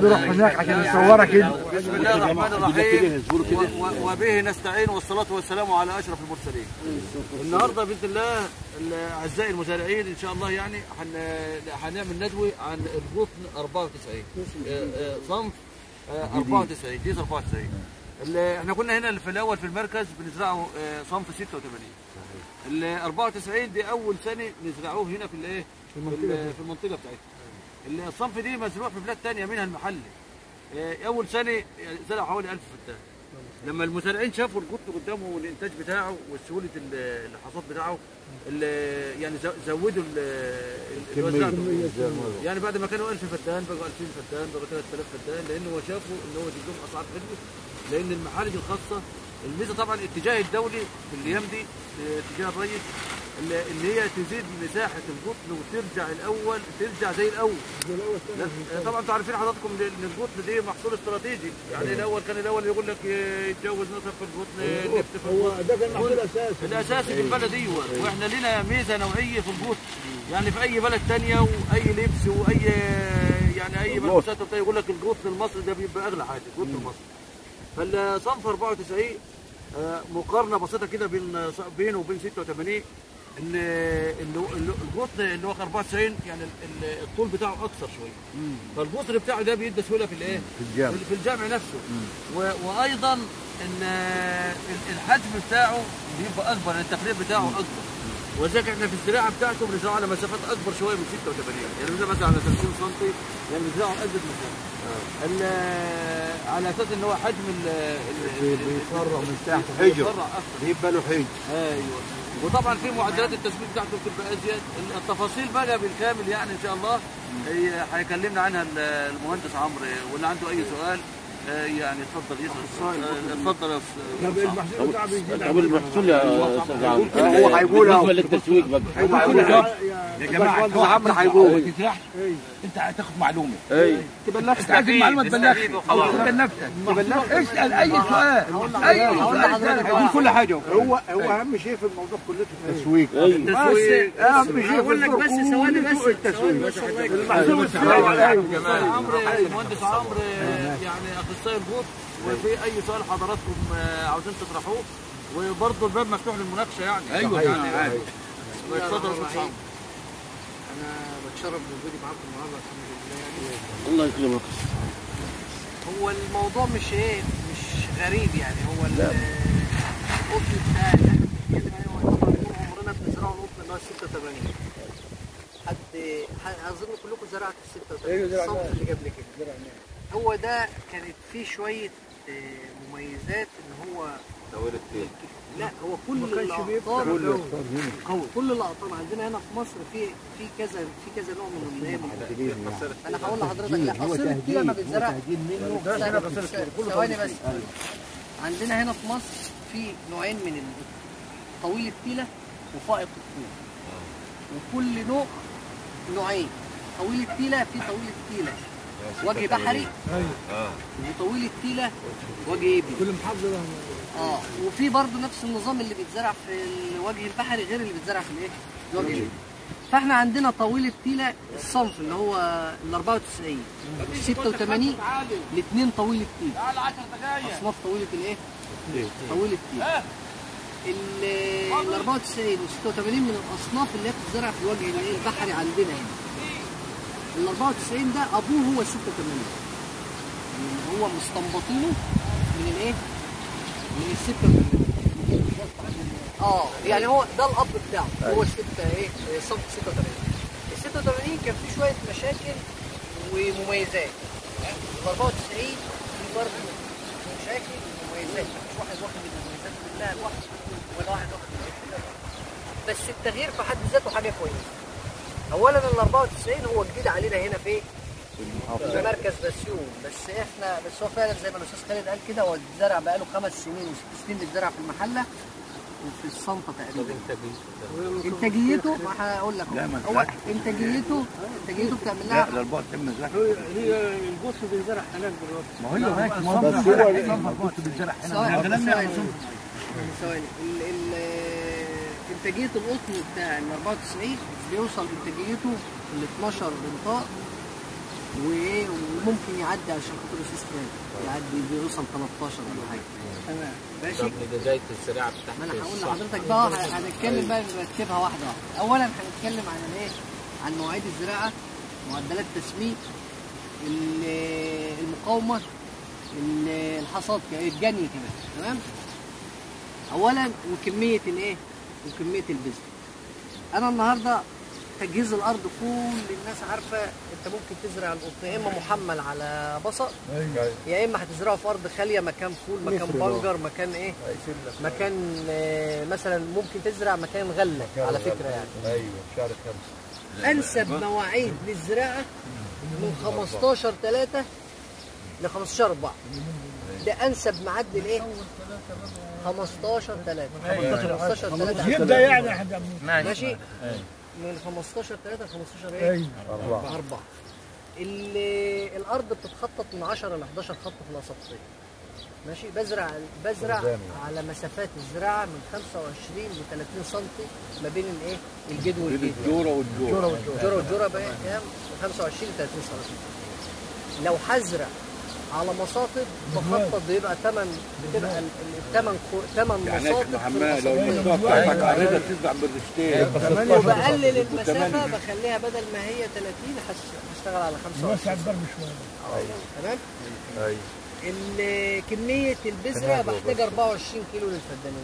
برضه روح هناك عشان نصورها كده بسم الله الرحمن الرحيم. وبه نستعين والصلاة والسلام على أشرف المرسلين. النهاردة بإذن الله ال- أعزائي المزارعين إن شاء الله يعني هن- هنعمل ندوة عن القطن 94 آه، آه، صنف آه، 94 ديز 94 ال- إحنا كنا هنا في الأول في المركز بنزرعه آه، صنف 86 ال 94 دي أول سنة نزرعوه هنا في الإيه؟ في ال- في المنطقة بتاعتنا. الصنف دي مزروع في بلاد تانية منها المحلي. آه، أول سنة زرع حوالي 1000 فدان لما المزارعين شافوا القطن قدامهم والإنتاج بتاعه وسهوله ال- الحصاد بتاعه يعني زو- زودوا ال- ال- الوزن يعني بعد ما كانوا 1000 فدان بقوا 2000 فدان بقوا 3000 فدان لأن هو شافوا إن هو تجيب لهم أسعار غليت لأن المحالج الخاصة الميزة طبعا الاتجاه الدولي في الأيام دي آه، اتجاه الريس اللي هي تزيد مساحة القطن وترجع الأول ترجع زي الأول. لا، طبعا أنتوا عارفين حضراتكم إن القطن دي محصول استراتيجي. يعني الأول كان الأول يقول لك يتجوز نصف في القطن نبت في هو القطن ده كان محصول أساسي. الأساسي في البلد أيوه. وإحنا لنا ميزة نوعية في القطن يعني في أي بلد تانية وأي لبس وأي يعني أي ملبوسات يقول لك القطن المصري ده بيبقى أغلى حاجة القطن المصري. فالصنف 94 آه، مقارنة بسيطة كده بين بينه وبين 86 إن اللي هو- اللي- القطن اللي هو 94 يعني ال- ال- الطول بتاعه اقصر شوية فالقطر بتاعه ده بيدي سهولة في الإيه؟ في الجامع. في الجامع نفسه. و- وأيضا إن ال- الحجم بتاعه بيبقى أكبر يعني التفريغ بتاعه أكبر. ولذلك إحنا في الزراعة بتاعته بنزرعه على مسافات أكبر شوية من 86 يعني بنزرع مثلا على 30 سم يعني بنزرعه قد المسافه ال- على أساس إن هو حجم ال ال- بيفرغ من تحت أكتر بيبقى له حج أيوه. وطبعا في معدلات التثبيت بتاعته بتبقى أزيد. التفاصيل بقى بالكامل يعني إن شاء الله. هي- هيكلمنا عنها ال- المهندس عمرو. واللي عنده أي سؤال؟ يعني اتفضل يسأل. آه، اتفضل يا أستاذ. طب المحصول طب المحصول يا أستاذ عمرو هو هيقول اهو. بالنسبة للتسويق بقى يا جماعة هو عمرو هيقول انت هتاخد معلومة. أي. انت عايز المعلومه تبلغك أو نفسك اسأل أي سؤال. أي سؤال. هيقول كل حاجة. هو هو أهم شيء في الموضوع كله التسويق. التسويق أهم شيء هقول لك بس ثواني بس. التسويق. المحصول بتاعه عمرو المهندس عمرو يعني اخصائي الجوط وفي أي سؤال حضراتكم آه، عاوزين تطرحوه. وبرضه الباب مفتوح للمناقشة يعني. أيوه يعني عادي. اتفضل يا. أنا بتشرف بوجودي معاكم النهارده الحمد لله يعني. الله يكرمك. هو الموضوع مش إيه مش غريب يعني. هو ال- القطن بتاع اللي إحنا بنتكلم عليه هو طبعا طول عمرنا بنزرعه القطن اللي هو 86 حد ح- أظن كلكم زرعتوا ال 86 الصنف اللي قبل كده. هو ده كانت فيه شوية آه، مميزات إن هو لا هو كل الأقطار قوي. كل الأقطار عندنا هنا في مصر في في كذا في كذا نوع من من- أنا هقول لحضرتك لا قصير التيله ما بيتزرعش ثواني بس. عندنا هنا في مصر في نوعين من طويل التيلة وفائق الطول وكل نوع نوعين. طويل التيلة في طويل التيلة. وجه بحري. وطويل التيلة. وجه ابلي كل محافظة له آه. وفي برضه نفس النظام اللي بيتزرع في الوجه البحري غير اللي بيتزرع في الإيه؟ الوجه الابلي فإحنا عندنا طويل التيلة الصنف اللي هو ال 94 ال 86 الاثنين طويل التيله اصناف طويلة الإيه؟ طويل التيله ال ال 94 وال 86 من الأصناف اللي هي بتتزرع في الوجه؟ البحري عندنا هنا ال 94 ده أبوه هو ال 86 يعني هو مستنبطينه من الإيه؟ من ال 86 آه يعني هو ده الأب بتاعه. هو الستة إيه؟ صف 86 ال 86 كان فيه شوية مشاكل ومميزات. ال 94 في برضه مشاكل ومميزات. مش واحد واخد المميزات كلها لوحده ولا واحد واخد المميزات كلها لوحده. بس التغيير في حد ذاته حاجة كويسة. اولا ال 94 هو جديد علينا هنا في في مركز بسيون بس إحنا بس هو فعلا زي ما الأستاذ خالد قال كده هو اتزرع بقاله خمس سنين وست سنين بيتزرع في المحلة وفي الصنطه تقريبا. إنتاجيته؟ ما هقول لك. هو إنتاجيته؟ إنتاجيته بتعمل لا لها ده البعد تم زراعه هي القصر بينزرع هناك دلوقتي. ما هو هناك بس هو البعد بيتزرع هنا. ثواني ثواني. ثواني. ال- ال- انتاجيه القطن بتاع ال 94 بيوصل انتاجيته ل 12 بنطاق وممكن يعدي عشان خاطر السيستم يعدي بيوصل 13 ولا حاجة. تمام. ماشي؟ بدايه الزراعه ما أنا هقول لحضرتك بقى هنتكلم بقى نرتبها واحدة واحدة. اولا هنتكلم عن الايه عن مواعيد الزراعة معدلات التسميد ال- المقاومة ال- الحصاد الجني كمان. تمام؟ اولا وكمية الإيه؟ وكمية البذر أنا النهارده تجهيز الأرض كل الناس عارفة أنت ممكن تزرع القطن. يا إما محمل على بصل يا إما هتزرعه في أرض خالية مكان فول مكان بنجر مكان إيه؟ مكان آه، مثلا ممكن تزرع مكان غلة على فكرة يعني. أيوه شهر خمسة. أنسب مواعيد للزراعة من 15 3 ل 15 4 ده أنسب ميعاد للايه 15 3 15 3 يبدأ يعني إحنا ماشي. من 15 3 ل 15 إيه 4 ال- الأرض بتتخطط من 10 ل 11 خط في الأساطير. ماشي. بزرع بزرع على مسافات الزراعة من 25 ل 30 سم ما بين الايه الجد والجد. الجورة والجورة. الجرة والجرة بقى كام؟ 25 ل 30 سم لو هزرع على مصاطب بخطط بيبقى ثمن بتبقى الثمن ثمن يعني مصاطب حماه لو. المنطقة بتاعتك عريضة تزرع بالرشتين. وبقلل المسافة بخليها بدل ما هي 30 هش- هشتغل على 25 تمام؟ أيوه. كمية البذرة بحتاج 24 كيلو للفدان.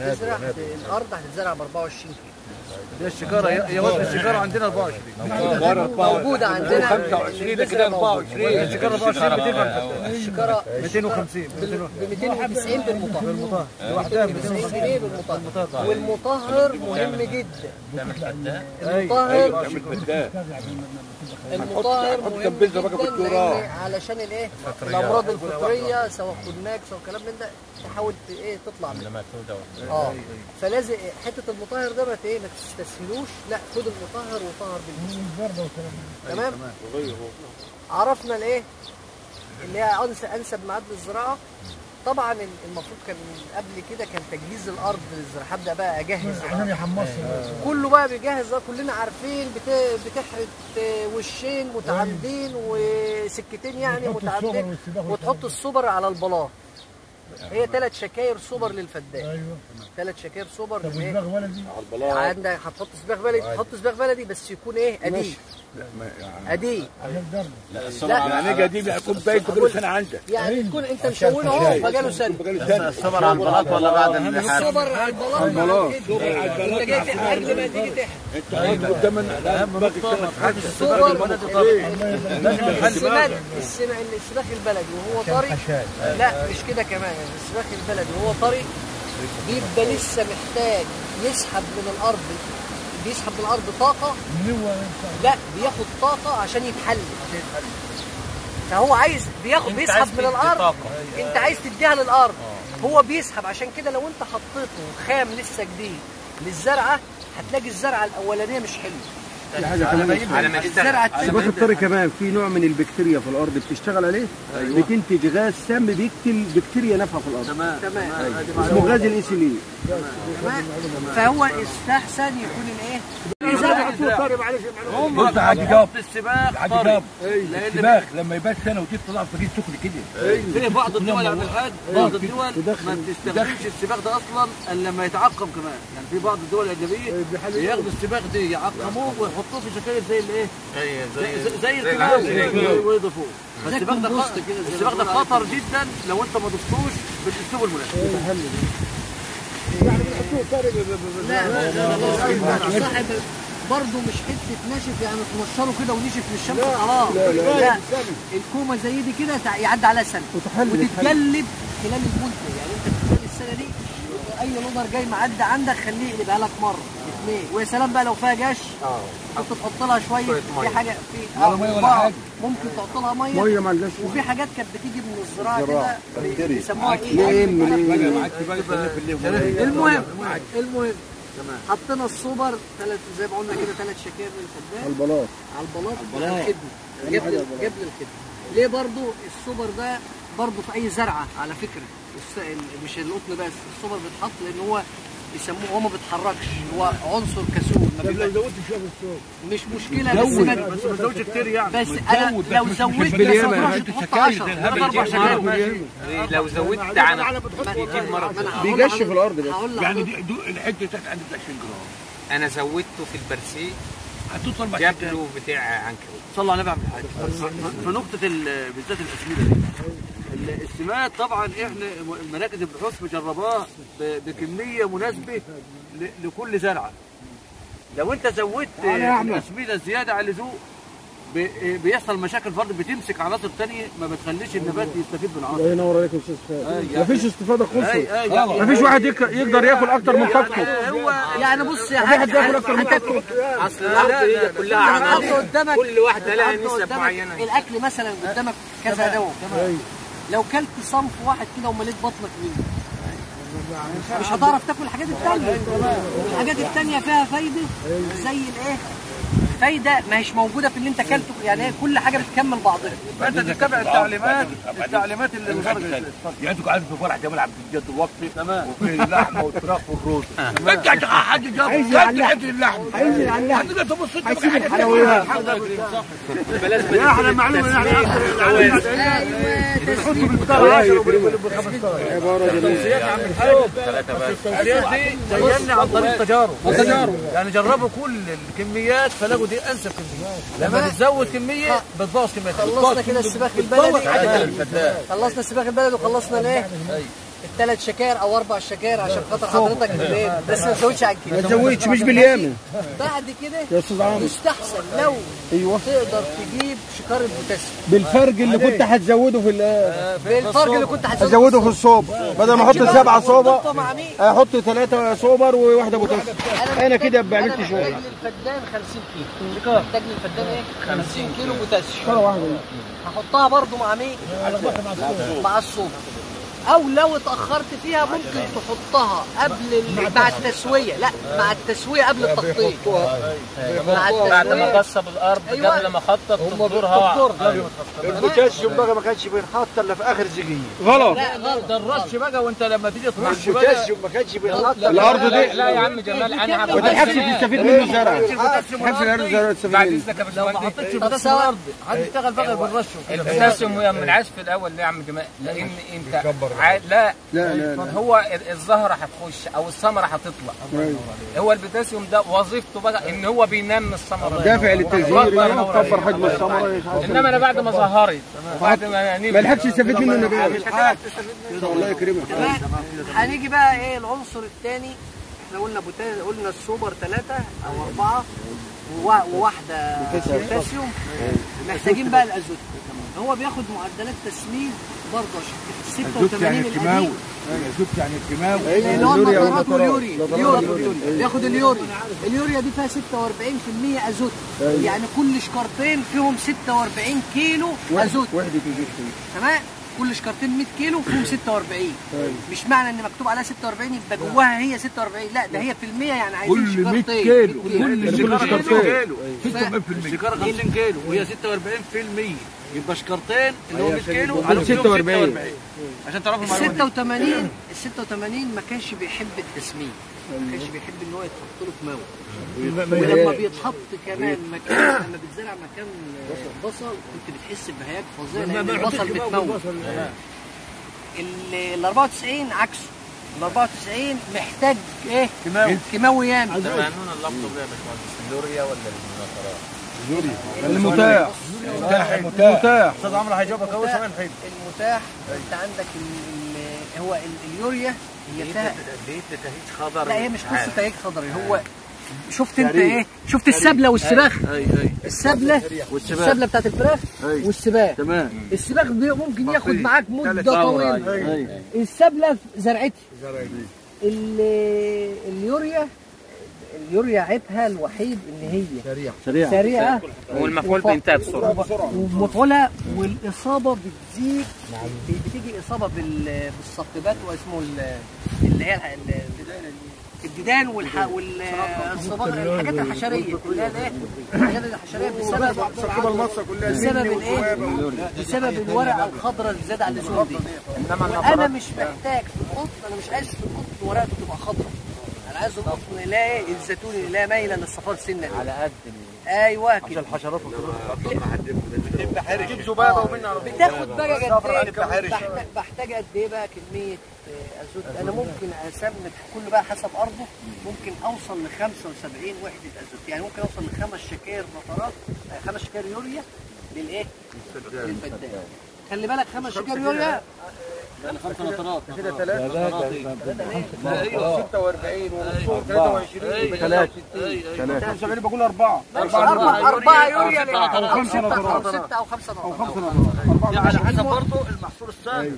البذرة الأرض هتتزرع ب 24 كيلو. هي الشجارة هي وزن الشجارة عندنا 24 موجودة عندنا. 25 ده كده 24 الشجارة 24 بتنفع الشجره 250 ب 290 بالمطهر. لوحدها ب 290 جنيه بالمطهر؟ والمطهر مهم جدا. المطهر المطهر مهم جدا. لأن علشان الإيه؟ الأمراض الفطرية سواء خناك سواء كلام من ده تحاول إيه؟ تطلع منه. آه. فلازم حتة المطهر ده إيه؟ ما تستسهلوش. لا خد المطهر وطهر بالمسك تمام؟ عرفنا الإيه؟ اللي هي انسب أنسب ميعاد للزراعه طبعا المفروض كان قبل كده كان تجهيز الأرض للزراعة. هبدأ بقى أجهز عشان يحمصها كله بقى بيجهز بقى. كلنا عارفين بت- بتحرت وشين متعامدين وسكتين يعني متعامدين وتحط السوبر على البلاط. هي ثلاث شكاير سوبر للفدان أيوه. ثلاث شكاير سوبر طب على البلاط عندك هتحط سباغ بلدي تحط سباغ بلدي بس يكون إيه؟ قديم. لا يعني قديم. عشان درب لا يعني قديم يكون بايت كل سنة عندك. يعني تكون أنت مشونه أهو بقاله سنه الصبر على البلاط ولا بعد الحرب السوبر على البلاط. انت جاي تحت قبل ما تيجي. تحت أنت قدام باقي السنة السوبر السماد السم- السباخ البلدي. وهو طري. لا مش كده كمان. السباخ البلدي وهو طري بيبقى لسه محتاج يسحب من الأرض بيسحب من الأرض طاقة؟ لا بياخد طاقة عشان يتحلل فهو عايز بياخد بيسحب من الأرض. أنت عايز تديها للأرض. هو بيسحب عشان كده لو أنت حطيته خام لسه جديد للزرعة هتلاقي الزرعة الأولانية مش حلوة. على ما الزرعه السباخ الثانية الطري كمان في نوع من البكتيريا في الأرض بتشتغل عليه بتنتج غاز سام بيقتل بكتيريا نافعة في الأرض. تمام. تمام. اسمه غاز الإنسولين. تمام. فهو استحسن يكون الايه هم بص يا حاج جاب. السباق طري. جاب. لأن السباخ لما يبات سنة وتيجي تطلع تجيب سخن كده. في بعض الدول يا عبد الحاج بعض الدول ما بتستخدمش السباق ده أصلا إلا لما يتعقم كمان. يعني في بعض الدول الأجنبية بياخدوا السباق دي يعقموه ويحطوه في شكاير زي الايه زي, زي, زي الكلام ويضيفوه فالسباق ده خ- السباق ده خطر جدا لو انت ما ضفتوش بالاسلوب المناسب لا لا لا لا صاحب برضه مش حتة ناشف يعني تنشره كده ونشف من الشمس خلاص لا الكومه زي دي كده يعدي عليها سنه وتتجلب خلال المنتج يعني انت خلال السنة دي اي لودر جاي معدي عندك خليه يقلبها لك مره اثنين ويا سلام بقى لو فيها جش. ممكن تحط لها شوية. في حاجة في ولا مية ولا بعض حاجة. ممكن تحط لها مية ميه مع الجش وفي حاجات كانت بتيجي من الزراعة. كده بيسموها إيه؟ المهم المهم حطينا السوبر ثلاث زي ما قلنا كده ثلاث شكاير للفدان البلاط. على البلاط. على الخدمة. قبل قبل الخدمة. ليه برضو السوبر ده برضو في أي زرعة؟ على فكرة مش القطن بس السوبر بيتحط لأن هو بيسموه هو ما بيتحركش. هو عنصر كسول ما لو زودت شوية في الصوت مش مشكلة بس بد- بس ما تزودش. كتير يعني. بس أنا لو زودت بس ما تروحش تحط 10 ثلاث أربع شكاير ماشي. لو زودت عنب يجيب مرض بيجش في الأرض بس. يعني دي دو- الحتة بتاعت عندك 20 جرام أنا زودته في البرسيم. هتوصل بقى جاب له بتاع عنكبوت. صلى على النبي الحاج في نقطة ال- بالذات الأسمدة دي. ال- السماد طبعا إحنا مراكز البحوث مجرباه ب- بكمية مناسبة ل- لكل زرعة. لو أنت زودت الأسمدة زيادة عن اللزوم بيحصل مشاكل برضه بتمسك عناصر تانية ما بتخليش النبات يستفيد من عناصر. الله ينور عليك يا أستاذ فادي مفيش استفادة خالص. اي اي يعني مفيش واحد يقدر ياكل أكتر من طاقته هو يعني بص يا حاج هتاكل أصل الأرض هي كلها عناصر كل واحدة لها نسب معينة. الأكل مثلا قدامك كذا نوع لو كلت صنف واحد كده ومليت بطنك منه. مش هتعرف تاكل الحاجات التانية. الحاجات التانية فيها فايدة زي الايه؟ فايدة ما هيش موجودة في اللي انت اكلته. يعني هي كل حاجة بتكمل بعضها. فأنت تتبع التعليمات التعليمات اللي قالت. يعني أنتوا قاعدين في فرح جمال عبد الجد الوقتي تمام. وفي اللحمة والفراخ والرز. انت يا حاج جاب حتة اللحمة. هينزل على اللحم هتيجي تبص انت هيسيب الحلويات يا إحنا معلومة يعني أيوه تسليم التوصيات دي جايين عن طريق تجارب تجارب يعني جربوا كل الكميات فلقوا دي انسب كميه لما بتزود كميه بتبوظ كميه خلصنا كده السباق البلدي خلصنا السباخ البلدي وخلصنا الايه الثلاث شكاير أو أربع شكاير عشان خاطر حضرتك بالليل. بس ما تزودش عن كده ما تزودش مش باليامن بعد كده يا أستاذ عمرو. يستحسن لو أيوه. تقدر تجيب شكاره بوتاسيوم بالفرق اللي كنت هتزوده في ال- بالفرق اللي كنت هتزوده في السوبر. بدل ما أحط سبعة مين؟ أحط ثلاثة سوبر وواحدة بوتاسيوم. أنا كده بعملت أنا شغل محتاج للفدان 50 كيلو. محتاج للفدان إيه؟ 50 كيلو بوتاسيوم. هحطها برضو مع مين؟ مع السوبر أو لو اتأخرت فيها ممكن تحطها قبل. مع التسوية. لا مع التسوية قبل التخطيط. مع بعد ما قصب الأرض أيوة. قبل ما اخطط تبذرها تبذرها. البوتاسيوم بقى ما كانش بينحط إلا في آخر زقيه غلط. لا غلط. ده الرش بقى وأنت لما تيجي ترش بقى البوتاسيوم ما كانش بينحط الأرض لا, دي لا يا عم جمال أنا ما تلحقش تستفيد منه الزرع ما تلحقش الزرع تستفيد بعد منه إذنك يا لو ما حطيتش سواء. الأرض. هتشتغل بقى بالرش. وكده. البوتاسيوم العزف الأول ليه يا عم جمال لأن أنت ع- لا لا لا لا. هو ال- الزهره هتخش أو الثمره هتطلع هو البوتاسيوم ده وظيفته بقى إن هو بينمي الثمره دافع للتزهير عليك. كبر حجم الثمره إنما أنا بعد ما ظهرت بعد ما ما لحقش يستفيد منه النبات مش حاجة الله يكرمك. هنيجي بقى إيه العنصر الثاني إحنا قلنا. قلنا السوبر ثلاثة أو أربعة ووا- وواحدة بوتاسيوم. محتاجين بقى الأزوت هو بياخد معدلات تسميد برضه عشان 86 القديم. أزوت يعني الكيماوي اللي هو النترات واليوريا اليوريا بياخد اليوريا اليوريا دي فيها 46% أزوت. يعني كل شكارتين فيهم 46 كيلو أزوت. وحدة أزوت تمام؟ كل شكارتين 100 كيلو فيهم 46 مش معنى إن مكتوب عليها 46 يبقى جواها هي 46 لا ده هي في المية يعني عايزين كل 100 شكارتين كيلو. 100 كل شكارتين. 50 كيلو. ف- الشكارة 50 كيلو وهي 46% يبقى شكارتين اللي هو 100 كيلو كل عليهم 46. عشان تعرفوا ال المعلومة دي. 86 ال 86 ما كانش بيحب التسمين ما كانش بيحب إن هو يتحط له في موت. ولما بيتحط كمان مكان لما بيتزرع مكان بصل كنت بتحس بهياج فظيع لأن البصل بتموت. ال ال 94 عكسه. ال 94 محتاج إيه؟ كيماوي. كيماوي ياما. تمانون اللفظ ده يا باشمهندس. اللوريا ولا المناصرات المتاح. متاح متاح أستاذ عمرو هيجاوبك أول سؤال. حلو. المتاح أنت عندك هو ال- اليوريا هي فيها بيت تهيج خضر لا هي مش قصة تهيج خضري. هو شفت أنت إيه؟ شفت السبلة والسباخ؟ السبلة. السبلة بتاعت الفراخ. والسباخ. تمام. السباخ ممكن ياخد معاك مدة طويلة. السبلة زرعتي ال- اليوريا اليوريا عيبها الوحيد ان هي سريع سريعه والمفعول بينتهي بسرعة. ومفعولها والإصابة بتزيد. بتيجي إصابة بال- بالصقبات واسمه ال- اللي هي الديدان والح... والصباغ الحاجات الحشرية. كلها الايه؟ الحاجات الحشرية بسبب بسبب الإيه؟ بسبب الورقة الخضراء اللي زاد عن اللزوم دي. إنما أنا مش محتاج في القطن أنا مش عايز في القطن ورقته تبقى خضراء. عايز القطن نلاقي الزيتون نلاقي مايله للصفار سنة. دي. على قد أيوه عشان كده الحشرات والكلام تجيب ذبابه ومنها بتاخد بقى قد إيه. بحتاج- بحتاج قد إيه بقى كمية ازوت أنا ممكن اسمك كل بقى حسب أرضه. ممكن أوصل ل 75 وحدة ازوت يعني ممكن أوصل لخمس شكاير نطرات آه، خمس شكاير يوريا للإيه؟ للفدان خلي بالك خمس شكاير يوريا خمسة نطرات كده ثلاثة. نطرات إيه أيوه. 46 ونص 23 ثلاثة. ثلاثة. 75 بقول أربعة. أربعة أربعة يوريا. أو خمسة نطرات. ستة أو خمسة أو نطرات خمسة نطرات أربعة يعني على حسب برضه المحصول السنة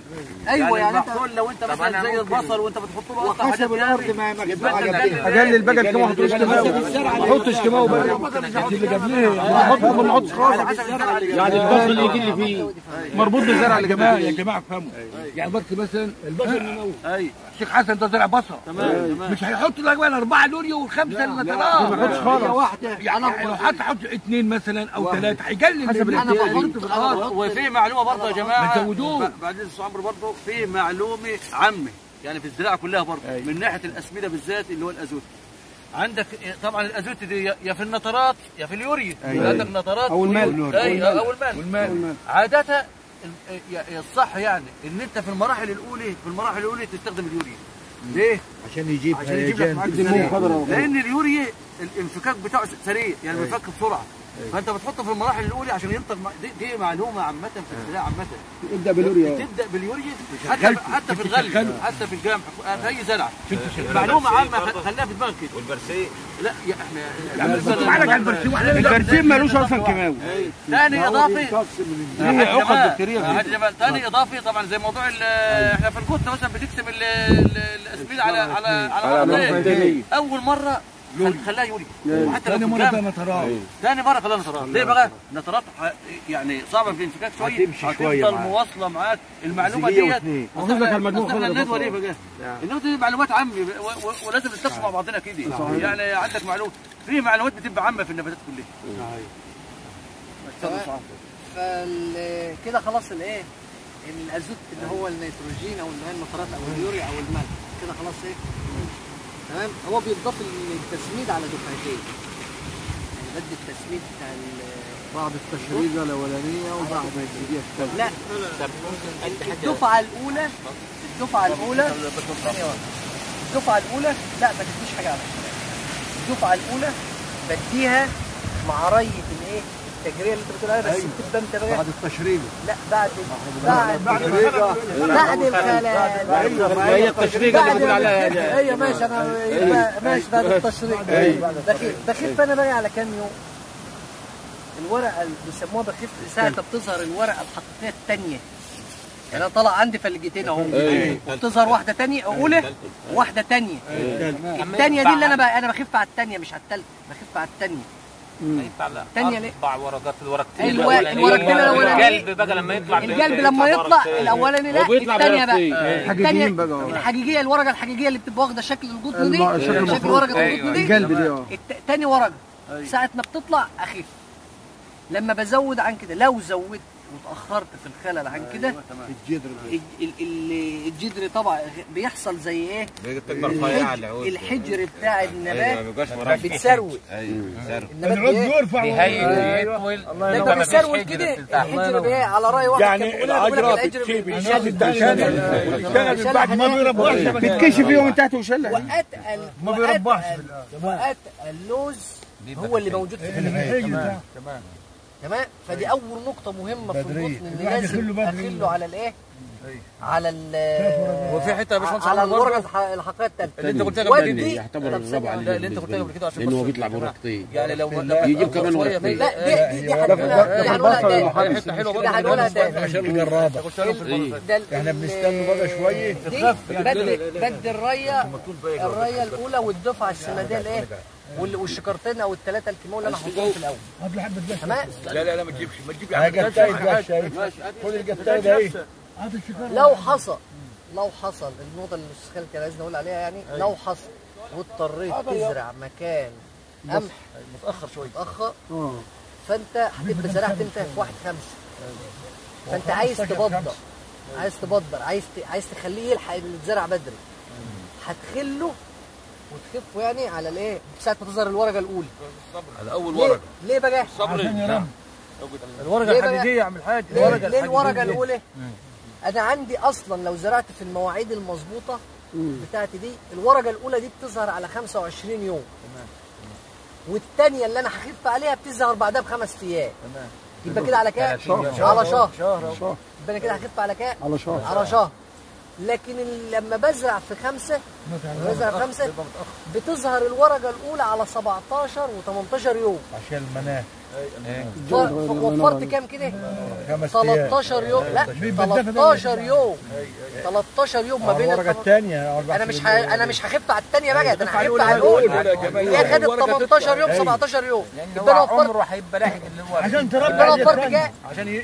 أيوه. يعني أنت المحصول لو أنت مثلا زي البصل وأنت بتحط له أصلا حاجات الأرض يعني ما اقلل بقى الكيماوي ما احطوش كيماوي ما أحطش كيماوي بقى. اللي قبليه ما أحط ما أحطش خالص. يعني البصل اللي يجي لي فيه مربوط بالزرع اللي جماعة يا جماعة افهموا يعني بس مثلا البصل أي. الشيخ حسن ده زرع بصل تمام تمام. مش هيحط لك بقى الأربعة دول والخمسه النترات ما يحطش خالص. واحدة. يعني لو حتى حط اثنين مثلا أو ثلاثة هيقلل حسب في الأرض وفي معلومة برضه يا جماعة؟ ما تزودوش. بعدين أستاذ عمرو برضه في معلومة عامة يعني في الزراعة كلها برضه من ناحية الأسمدة بالذات اللي هو الأزوت. عندك طبعا الأزوت دي يا- في النترات يا في اليوريا. عندك نترات أو المال. أي أو المال. والمال عادة ال- ي- الصح يعني إن أنت في المراحل الأولى في المراحل الأولى تستخدم اليوريا. ليه؟ عشان يجيب عشان يجيب لك معاك. لأن اليوريا الانفكاك بتاعه سريع يعني بيفك بسرعة. فانت بتحطه في المراحل الأولى عشان ينطق دي, دي معلومة عامة في الزراعه عامة. ابدا بالوريا تبدا باليوريا حتى حتى في الغلي حتى في الجامع في أي زرعة. معلومة عامة خ- خليها في دماغك. كده والبرسيم لا يا إحنا معلك على البرسيم واحد البرسيم مالوش أصلا كيماوي. ثاني اضافي هي عقد فيه. هذا جمال ثاني اضافي طبعا زي موضوع ال- إحنا في الكتله مثلا بتقسم ال- ال- الاسمده على على على أول مرة خل- خلاها يوري وحتى لو ثاني مرة ده نترات ثاني مرة خلاها نترات ليه بقى؟ نترات ح- يعني صعبة في الانفكاك شوية. هتمشي شوية هتفضل معاك. مواصلة معاك. المعلومة ديت إحنا- أصل إحنا الندوة ليه بقى؟ الندوة دي معلومات عامة ولازم نستقصى مع بعضنا كده يعني عندك معلومة. في معلومات بتبقى عامة في النباتات كلها. فال كده خلاص الايه؟ الازوت اللي هو النيتروجين أو اللي هي النترات أو اليوريا أو الملح. كده خلاص إيه؟ تمام؟ هو بيضاف التسميد على دفعتين. يعني بدي التسميد بتاع بعد التشريجة الأولانية وبعد الجديدة الثانية. لا. الدفعة الأولى الدفعة الاولى. الدفعة الأولى لا ما تديش حاجة على الدفعة الأولى بديها مع ريه الإيه؟ التجرية اللي انت بتقول عليها بس بتبقى انت بقى بعد التشريجة لا بعد بعد بعد بعد الخلال هي التشريجة اللي بتقول عليها أيوه ماشي أنا يبقى ماشي بعد التشريق. بخيف بخيف أنا بقى على كام يوم؟ الورقة اللي بيسموها بخيف ساعه ما بتظهر الورقة الحقيقيه الثانية يعني أنا طلع عندي فلجتين أهو. وبتظهر واحدة ثانية أولى واحدة ثانية الثانية دي اللي أنا أنا بخف على الثانية مش على الثالثه بخف على الثانية الثانية ليه؟ أربع ورقات الورقتين أيوة، الورقتين الأولانيين. القلب بقى لما يطلع القلب لما يطلع الأولاني لا الثانية بقى. الثانية حقيقيين بقى. الحقيقيه الورقة الحقيقيه اللي بتبقى واخدة شكل القطن دي الم- شكل شكل المفروض. ورقه أيوة. القطن دي القلب دي آه تاني ورقة ساعة ما بتطلع أخف لما بزود عن كده لو زودت وتاخرت في الخلل عن كده الجدر ال- ال- ال- الجدر طبعا بيحصل زي إيه؟ العود الحجر بتاع أيوه ما النبات أيوه سر النبات بإيه؟ يرفع بيهيئ يطول ده انت يبقى مفيش بتسروق حجر كده. الحجر بايه على رأي واحد يعني الحجر بيشل- الشنب بعد ما بيربح بتكشف فيهم من تحت وشلة واتقل ما بيربحش واتقل لوز هو اللي موجود في النبات تمام. فدي أول نقطة مهمة في القطن إن الواحد لازم بدري. أخله على الإيه؟ على ال وفي حتة يا باشمهندس على الورقة برضه. الح- الحقيقيه الثالثه اللي أنت قلت لها ودي قبل يعتبر ثانية لا اللي أنت قلتها قبل كده عشان لأنه هو بيطلع برقتين يعني لو يجيب كمان ورقتين. لا دي دي هنقولها دي هنقولها تاني حتة حلوة دي هنقولها تاني عشان الجرابة قلت لهم في المره ده ال- إحنا بنستنى بقى دي بدي بدي الرية الرية الأولى والدفعة السماديه الايه والشكرتين أو الثلاثه الكيماوي اللي أنا هحطهم في الأول. هات بس تمام؟ لا لا لا ما تجيبش ما تجيب هاي جتايد بس شايف؟ خد الجتايد اهي هات الشكر لو حصل لو حصل النقطة اللي الاستاذ خالد كان عايزني أقول عليها يعني لو حصل واضطريت تزرع مكان قمح متأخر شوية. متأخر فأنت هتبقى زرعت إمتى في واحد خمسة فأنت عايز تبدر. عايز تبدر. عايز ت... عايز تخليه يلحق الزرع بدري. هتخله وتخفوا يعني على الايه؟ ساعة ما تظهر الورقة الأولى. على أول ليه؟ ورقة. ليه بقى؟ الورقة ليه بقى؟ الحديدية يا عم الحاج. ليه, الورقة ليه الورقة. الأولى؟ أنا عندي أصلا لو زرعت في المواعيد المظبوطة بتاعتي دي الورقة الأولى دي بتظهر على 25 يوم. والثانيه اللي أنا هخف عليها بتظهر بعدها بخمس أيام. يبقى كده على كام؟ على شهر. شهر. يبقى أنا كده هخف على كام؟ على شهر. على شهر. لكن لما بزرع في خمسة بزرع في خمسة بتظهر الورقة الأولى على 17 و18 يوم. عشان المناخ. وفرت كام كده؟ خمس أيام 13 يوم لا 13 يوم 13 يوم ما بين الورقه الثانية أنا مش ه... أنا مش هخف على الثانية بقى ده أنا هخف على الاولى هي خدت 18 يوم 17 يوم يعني يبقى أنا هو وفرت عمره هيبقى لاحق اللي هو عشان أنا تربي وفرت كام؟ عشان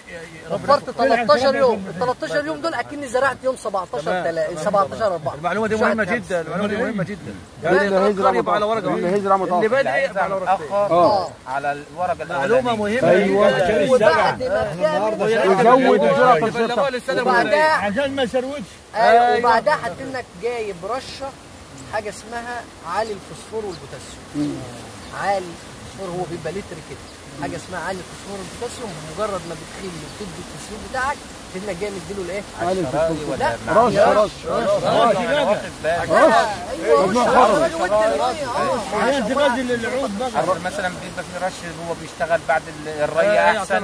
وفرت 13 يوم ال 13 يوم دول اكني زرعت يوم 17 تلا- 17 4 المعلومه دي مهمه جدا المعلومه دي مهمه جدا اللي هيزرع يبقى على ورقه اللي واحدة هيزرع اللي بادئ على آه على الورقه معلومة. مهمة. أيوه. عشان وبعد ما يزود يبلغوها للساده المزارعين. وبعدها عشان ما يسروتش أيوه. وبعدها هتنك جايب رشة حاجة اسمها عالي الفوسفور والبوتاسيوم. عالي الفوسفور هو بيبقى لتر كده. حاجة اسمها عالي الفوسفور والبوتاسيوم بمجرد ما بتخيل وتدي التسليم بتاعك تنك جاي مديله الايه؟ شراوي ولا لا مع- رش رش. أيوه رش على آه بقى أصل مثلا بيبقى في رش هو بيشتغل بعد ال- الري احسن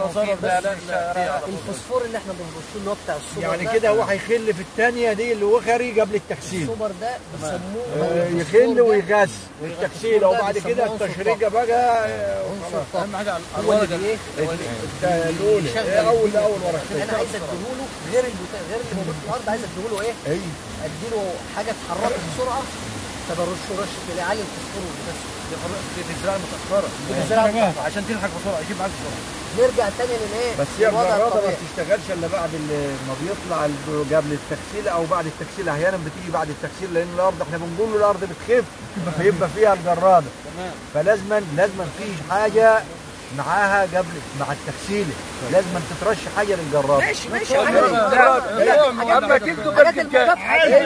الفوسفور اللي إحنا بنرشه اللي هو بتاع السوبر يعني ده، كده هو هيخل في الثانية دي اللي هو خري قبل التكسيل السوبر ده بيسموه آه، يخل ويغس والتكسيل وبعد كده التشريقه بقى آه،. اهم حاجة على الت- الاولى آه، اول ورقتين أنا عايز اديهوله غير. غير اللي موجود في الأرض عايز أديهوله إيه؟ أيوه أديله حاجة تحركه بسرعة. فبرشه رشه كده عالي الفوسفور والبوتاسيوم دي تزرع متأخرة. دي بزرعه عشان تلحق بسرعة يجيب معاك بسرعة. نرجع تاني للإيه؟ بس هي الجراده ما بتشتغلش إلا بعد ما بيطلع قبل التكسيل أو بعد التكسيل أحيانا بتيجي بعد التكسيل لأن الأرض إحنا بنقول له الأرض بتخف فيبقى فيها الجراده فلازما لازما في حاجة معاها قبل مع التكسيل لازما تترش حاجة للجراده ماشي ماشي. أما تكتب حاجات المكافحه أيوه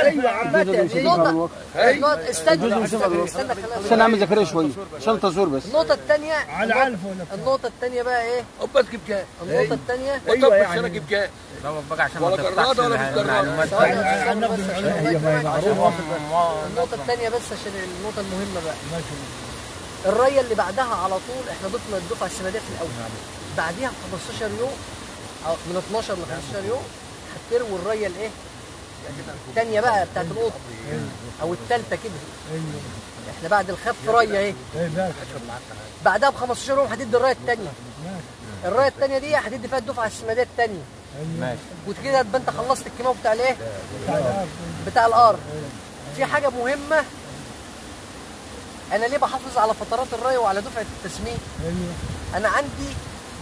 أيوه النقطه استنى. استنى استنى استنى خلينا أعمل ذكريا شوية. عشان تصور بس. النقطة الثانية على علف ولا النقطة الثانية بقى إيه؟ بقى عشان ما ولا تقطعش جرادة ولا مش جرادة. المعلومات ثواني دي. بس، عشان هي الله ما هي الرية اللي بعدها على طول إحنا ضفنا الدفعة السمادية في الأول. بعديها ب 15 يوم أو من 12 ل 15 يوم هتروي الرية الإيه؟ الثانية بقى بتاعت القط أو الثالثة كده. إحنا بعد الخف رية اهي بعدها ب 15 يوم هتدي الرايه الثانية الرايه الثانية دي هتدي فيها الدفعة السماديه الثانية ماشي. وكده تبقى أنت خلصت الكيماوي بتاع الإيه؟ بتاع الأرض. في حاجة مهمة أنا ليه بحافظ على فترات الري وعلى دفعة التسمين؟ أنا عندي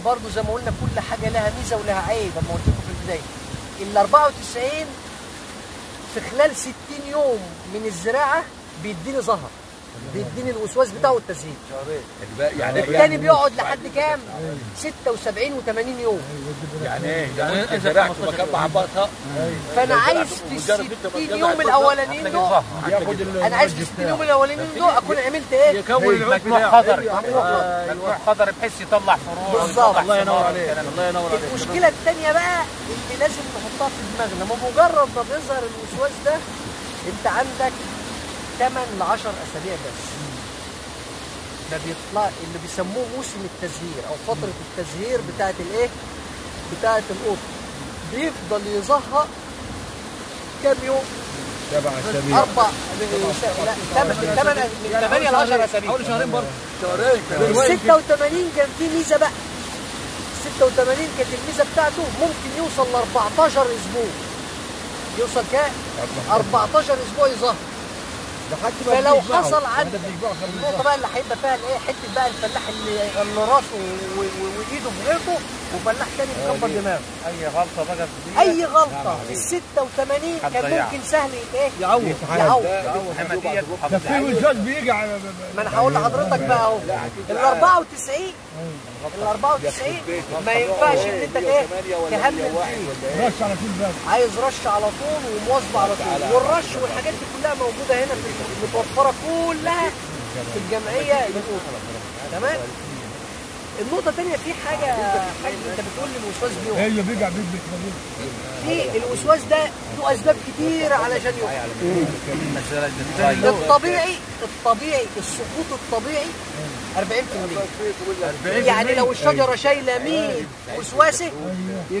برضو زي ما قلنا كل حاجة لها ميزة ولها عيب لما قلت لكم في البداية. ال 94 في خلال 60 يوم من الزراعة بيديني زهر بيديني الوسواس بتاعه والتسهيل يعني التاني بيقعد لحد كام؟ 76 و80 يوم. يعني إيه؟ يعني أنت زرعت مكان محبطها فأنا عايز في ال 60 يوم الأولانيين دول. أنا عايز في ال 60 يوم الأولانيين دول أكون عملت إيه؟ يكون العود بتاعه. خضري مجموع خضري بحيث يطلع فروع بالظبط. الله ينور عليك. الله ينور عليك. المشكلة الثانية بقى اللي لازم نحطها في دماغنا. بمجرد ما بيظهر الوسواس ده أنت عندك 8 ل 10 أسابيع بس. ده بيطلع اللي بيسموه موسم التزهير أو فترة التزهير بتاعه الإيه؟ بتاعه القط بيفضل يزهق كام يوم؟ سبع أسابيع. أربع لا ثمان ثمان من 8 ل 10 أسابيع. حوالي شهرين برضه. شهرين. ال 86 كان في ميزة بقى. 86 كانت الميزة بتاعته. ممكن يوصل ل 14 أسبوع. يوصل كام؟ 14 أسبوع يظهر فلو. حصل عند بعد بتشبعه خلي النقطه بقى اللي هيبقى فيها الايه حتة بقى الفلاح اللي اللي راسه وإيده في غيرته وفلاح تاني مكبر دماغه. أي غلطة بقى في أي غلطة. في ال 86 كان. ممكن سهل إيه؟ يعوض. يعوض. حمديه ده في وزاز بيجي على ما أنا هقول لحضرتك بقى أهو. ال 94 ال 94 ما ينفعش إن أنت إيه؟ تهمل فيه. رش على طول بس عايز رش على طول ومواظبة على طول. والرش والحاجات دي كلها موجودة هنا في متوفره كلها في الجمعية. للأسرة. تمام؟ النقطة الثانية في حاجة حاجة أنت بتقول لي الوسواس بيقع هي بيجع بيج بيج في الوسواس ده له أسباب كتيرة علشان يقع الطبيعي الطبيعي السقوط الطبيعي 40% يعني لو الشجرة شايلة 100 وسواسة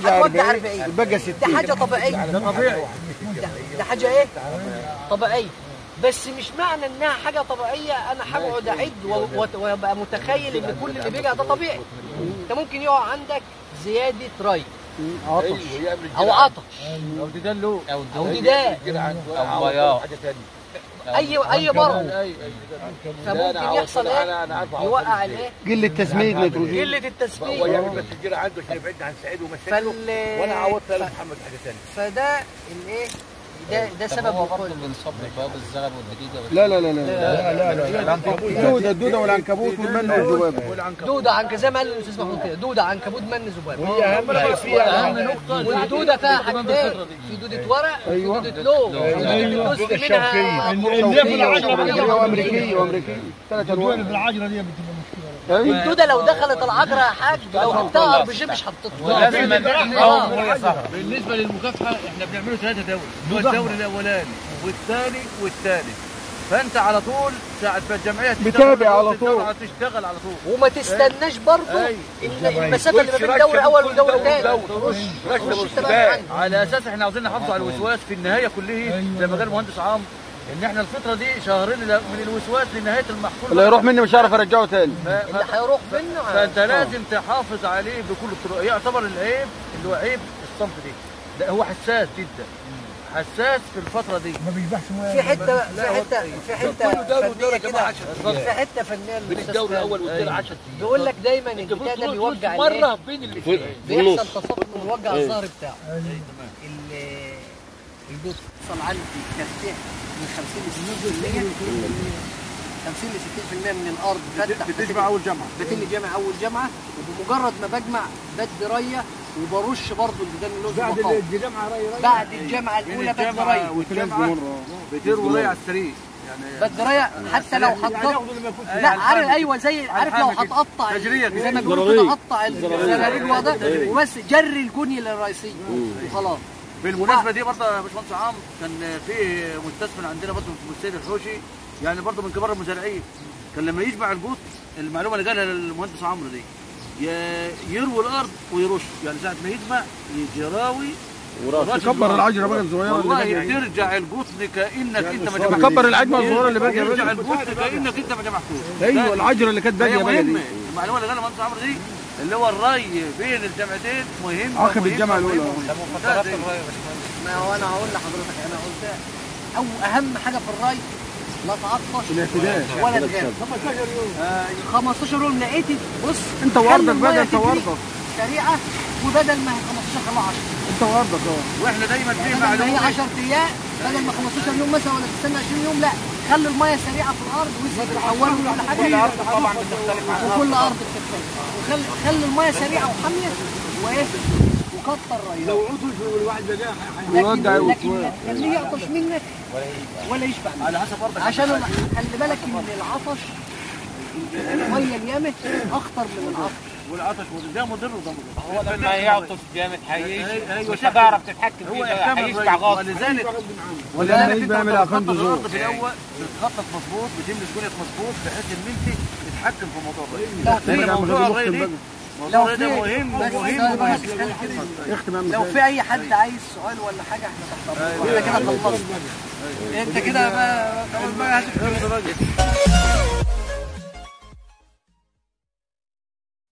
هتودع 40 البقى 60 ده حاجة طبيعية. ده طبيعي. ده حاجة إيه؟ طبيعية. بس مش معنى إنها حاجة طبيعية. أنا هقعد اعد وأبقى متخيل إن كل اللي بيجي ده طبيعي. أنت ممكن يقع عندك زيادة ري. عطش. أو عطش. أو ديدان له. أو ديدان. أو بياض اي اي مرض فممكن يحصل إيه؟ يوقع الايه؟ قلة تسميد نيتروجين قلة التسمية. بس الجيرة عنده عشان يبعد عن سعيد فال وأنا عوضت محمد حاجة ثانية فده الإيه؟ ده ده سبب وقوع بنصب باب الزغب والجديده لا لا لا لا لا لا الدوده الدوده والعنكبوت والمن والذبابه دودة عنك زي ما قال الاستاذ محمود كده دودة عنكبوت من ذباب هي اهم فيها اهم نقطه والدودة فيها حاجتين في دودة ورق وفي دودة لون أيوة. جزء منها اللي في العجله امريكيه دي وامريكيه وامريكيه ثلاث الدول اللي في العجله دي بتبقى. الدودة لو دخلت العجرة يا حاج لو جبتها ار بي جي مش هتطلع ولازم. بالنسبة للمكافحة إحنا بنعمله ثلاثة دوري. هو الدوري الاولاني والثاني والثالث. فأنت على طول ساعة ما الجمعيه بتابع على طول. تشتغل- تشتغل على طول. وما تستناش برضه المسافة اللي ما بين دوري أول ودوري ثاني رش رش انت بقى عنه. على أساس إحنا عاوزين نحافظ على الوسواس في النهاية كلها زي ما قال المهندس عمرو إن إحنا الفترة دي شهرين من الوسواس لنهاية المحصول اللي يروح مني مش هعرف أرجعه تاني. ف- اللي هيروح منه فأنت لازم تحافظ عليه بكل الطرق يعتبر العيب اللي هو عيب الصنف دي. ده هو حساس جدا. حساس في الفترة دي. ما بيذبحش ميه في حتة في حتة في حتة فنية كده. في حتة فنية بين الدوري الأول والثاني 10 بيقول لك دايما البتاع ده بيوجع؟ مرة بين اللي بيحصل تصادم ويوجع الظهر بتاعه. ال- الجزء وصل عندي تفتيح من 50 ل 60% 50 ل 60% من الأرض. فتح بتجمع أول جامعه بتني جامع أول جامعه وبمجرد ما بجمع بدي ريه وبرش برضه الديدان اللوز بعد المقاوم. الجامعة راي راي بعد الجامعة الأولى بدي ريه والجامعة بتروي راي على السريع يعني بدي ريه حتى لو يعني هتقطع. لا عارف أيوه زي عارف لو. هتقطع. زي ما بيقولوا كده قطع الزراريج وده وبس جري الجنيه الرئيسيه وخلاص بالمناسبة دي برضه يا باشمهندس عمرو كان في مستثمر عندنا برضه في السيد الحوشي يعني برضه من كبار المزارعين كان لما يجمع الجوط المعلومة اللي قالها المهندس عمرو دي يروي الأرض ويرش يعني ساعة ما يجمع يجي راوي ورش كبر الأرض. العجره بقى الصغيره اللي والله باقيه ترجع القطن كانك انت ما جمعتوش. كبر العجمه الصغيره اللي باقيه يرجع بقى. القطن كانك انت ما جمعتوش. أيوه العجره اللاللي كانت باقية بقى مهمه دي المعلومة اللي قالها المهندس عمرو دي اللي هو الري بين الجامعتين مهم عقب الأولى. مهم. فترات ده- الري يا باشمهندس. ما هو أنا هقول لحضرتك أنا قلت أو أهم حاجة في الري لا تعطش الاعتدال. ولا تغاب. 15 يوم. لقيت بص أنت المية بقى انت وارضك سريعه وبدل ما هي 15 خليها 10 أنت وارضك أه. وإحنا دايما في بدل معلومه 10 أيام بدل ما 15 يوم مثلا ولا تستنى 20 يوم لا. خلي الميه سريعة في الأرض تحوله كل حاجة كل ارض طبعا بتختلف عن وكل أرض بتختلف. وخلي خلي الميه سريعة وحامية وإيه؟ وكتر رياض لو عطش والواحد بقى لكن يودع لكن تخليه يعطش منك ولا يشبع. منك على حسب برضه عشان خلي بالك إن العطش المية اليامه اخطر من العطش. والعطش وده مضر وده مضر. هو لما يعطش جامد أيوة مش. هتعرف تتحكم هو فيه هيشبع. غصب ولذلك ولا ولذلك انت بتخطط جذور الأرض في الأول بتخطط مظبوط بتملي سكونك مظبوط بحيث إن أنت تتحكم في موضوع الري لأن موضوع الري دي لو ده في مهم مهم لو. في أي حد عايز سؤال ولا حاجة إحنا تحت امرك. إحنا كده خلصنا. أنت كده بقى بقى هتكتب